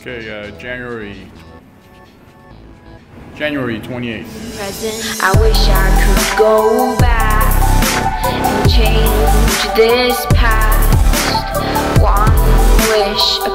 Okay, uh, January January 28th. Present. I wish I could go back and change this past. One wish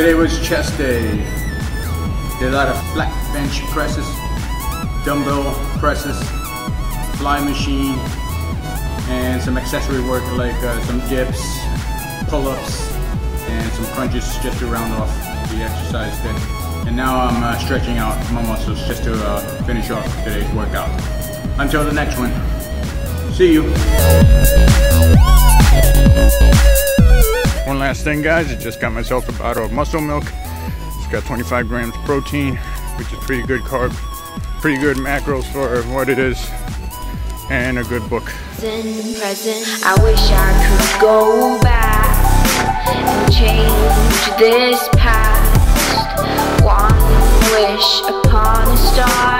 Today was chest day. Did a lot of flat bench presses, dumbbell presses, fly machine, and some accessory work like uh, some dips, pull-ups, and some crunches just to round off the exercise day. And now I'm uh, stretching out my muscles just to uh, finish off today's workout. Until the next one, see you. One last thing guys, I just got myself a bottle of muscle milk. It's got 25 grams protein, which is pretty good carb, pretty good macros for what it is, and a good book. present. I wish I could go back and change this past. One wish upon a star.